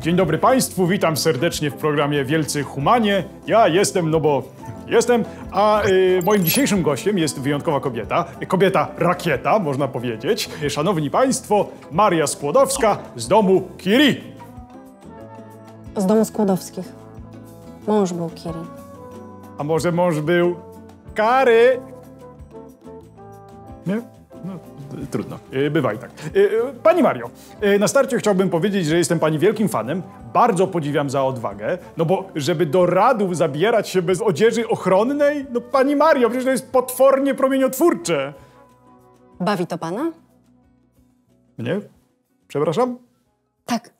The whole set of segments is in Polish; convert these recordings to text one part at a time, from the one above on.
Dzień dobry Państwu, witam serdecznie w programie Wielcy Humanie. Ja jestem, no bo jestem, a y, moim dzisiejszym gościem jest wyjątkowa kobieta, kobieta rakieta, można powiedzieć. Szanowni Państwo, Maria Skłodowska z domu Kiri. Z domu Skłodowskich. Mąż był Kiri. A może mąż był Kary? Nie? No, trudno. Y, Bywa i tak. Y, y, Pani Mario, na starcie chciałbym powiedzieć, że jestem Pani wielkim fanem. Bardzo podziwiam za odwagę. No bo, żeby do radów zabierać się bez odzieży ochronnej? No Pani Mario, przecież to jest potwornie promieniotwórcze. Bawi to pana? Mnie? Przepraszam? Tak.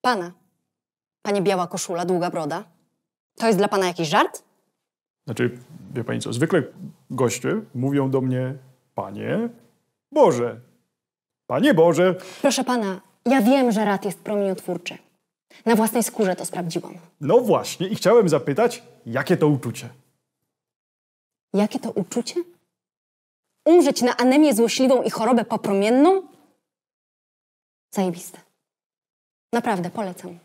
Pana. Panie biała koszula, długa broda. To jest dla pana jakiś żart? Znaczy, wie Pani co, zwykle goście mówią do mnie Panie Boże. Panie Boże. Proszę pana, ja wiem, że rad jest promieniotwórczy. Na własnej skórze to sprawdziłam. No właśnie, i chciałem zapytać, jakie to uczucie? Jakie to uczucie? Umrzeć na anemię złośliwą i chorobę popromienną? Zajebiste. Naprawdę, polecam.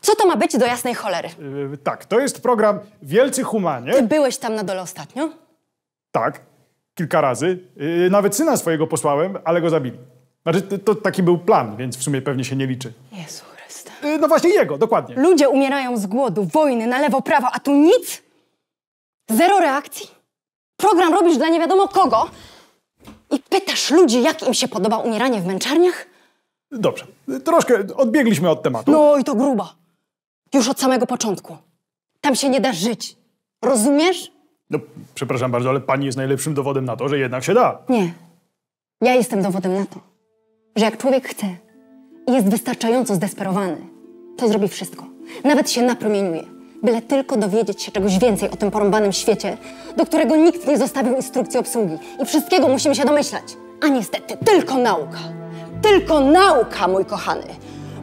Co to ma być do jasnej cholery? Yy, tak, to jest program Wielcy Humanie. Ty byłeś tam na dole ostatnio? Tak, kilka razy. Yy, nawet syna swojego posłałem, ale go zabili. Znaczy, to, to taki był plan, więc w sumie pewnie się nie liczy. Jezu Chryste. Yy, no właśnie jego, dokładnie. Ludzie umierają z głodu, wojny, na lewo, prawo, a tu nic? Zero reakcji? Program robisz dla nie wiadomo kogo i pytasz ludzi, jak im się podoba umieranie w męczarniach? Dobrze, troszkę odbiegliśmy od tematu. No i to gruba. Już od samego początku. Tam się nie da żyć. Rozumiesz? No, przepraszam bardzo, ale pani jest najlepszym dowodem na to, że jednak się da. Nie. Ja jestem dowodem na to, że jak człowiek chce i jest wystarczająco zdesperowany, to zrobi wszystko. Nawet się napromieniuje. Byle tylko dowiedzieć się czegoś więcej o tym porąbanym świecie, do którego nikt nie zostawił instrukcji obsługi. I wszystkiego musimy się domyślać. A niestety tylko nauka, tylko nauka, mój kochany,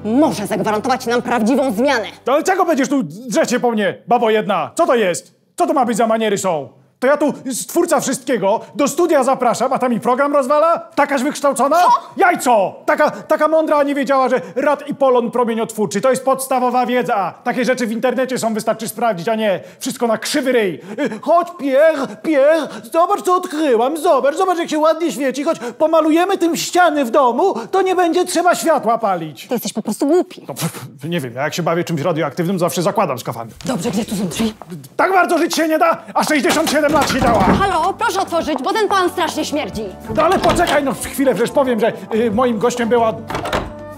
może zagwarantować nam prawdziwą zmianę. No ale czego będziesz tu drzecie po mnie, babo jedna? Co to jest? Čo to má byť za manierisov? To ja tu, stwórca wszystkiego, do studia zapraszam, a tam mi program rozwala? Takaś wykształcona? Co? Jajco! Taka, taka mądra nie wiedziała, że rad i polon promieniotwórczy to jest podstawowa wiedza. Takie rzeczy w internecie są, wystarczy sprawdzić, a nie wszystko na krzywy ryj. Chodź, Pierre, Pierre, zobacz co odkryłam, zobacz, zobacz jak się ładnie świeci, choć pomalujemy tym ściany w domu, to nie będzie trzeba światła palić. Ty jesteś po prostu głupi. No, nie wiem, ja jak się bawię czymś radioaktywnym, zawsze zakładam skafander. Dobrze, gdzie tu są drzwi? Tak bardzo żyć się nie da, a 67 lat się działa. Halo, proszę otworzyć, bo ten pan strasznie śmierdzi. No ale poczekaj, no chwilę, przecież powiem, że y, moim gościem była...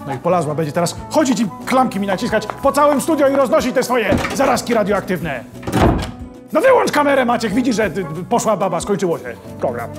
No i polazła, będzie teraz chodzić i klamki mi naciskać po całym studio i roznosić te swoje zarazki radioaktywne. No wyłącz kamerę, Maciek, widzisz, że y, poszła baba, skończyło się program.